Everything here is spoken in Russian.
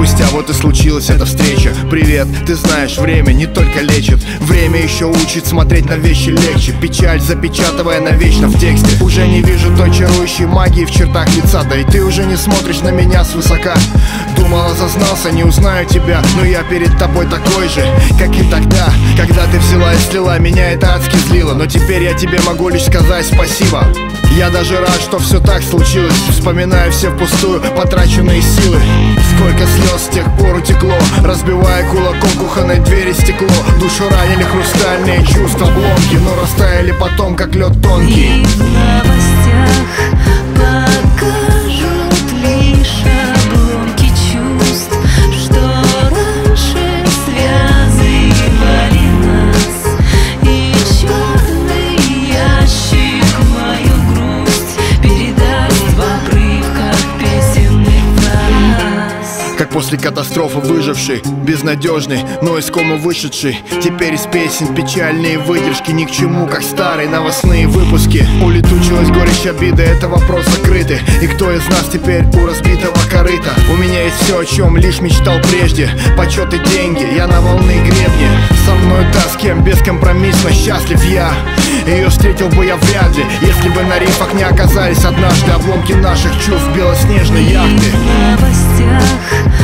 спустя вот и случилась эта встреча. Привет, ты знаешь, время не только лечит. Время еще учит смотреть на вещи легче. Печаль запечатывая навечно в тексте. Уже не вижу той чарующей магии в чертах лица. Да и ты уже не смотришь на меня свысока. Думала, зазнался, не узнаю тебя. Но я перед тобой такой же, как и тогда. Когда ты взяла и слила, меня это адски злило. Но теперь я тебе могу лишь сказать спасибо я даже рад, что все так случилось. Вспоминаю все впустую потраченные силы. Сколько слез с тех пор утекло Разбивая кулаком кухонной двери стекло. Душу ранили хрустальные чувства Бломки, но растаяли потом, как лед тонкий. И в новостях после катастрофы выживший, безнадежный, но из комы вышедший. Теперь из песен печальные выдержки Ни к чему, как старые новостные выпуски. Улетучилась горечь обиды, это вопрос закрытый. И кто из нас теперь у разбитого корыта? У меня есть все, о чем лишь мечтал прежде. Почет и деньги, я на волны гребни Со мной та, с кем бескомпромиссно счастлив я. Ее встретил бы я вряд ли Если бы на рифах не оказались однажды Обломки наших чувств белоснежной яхты. В новостях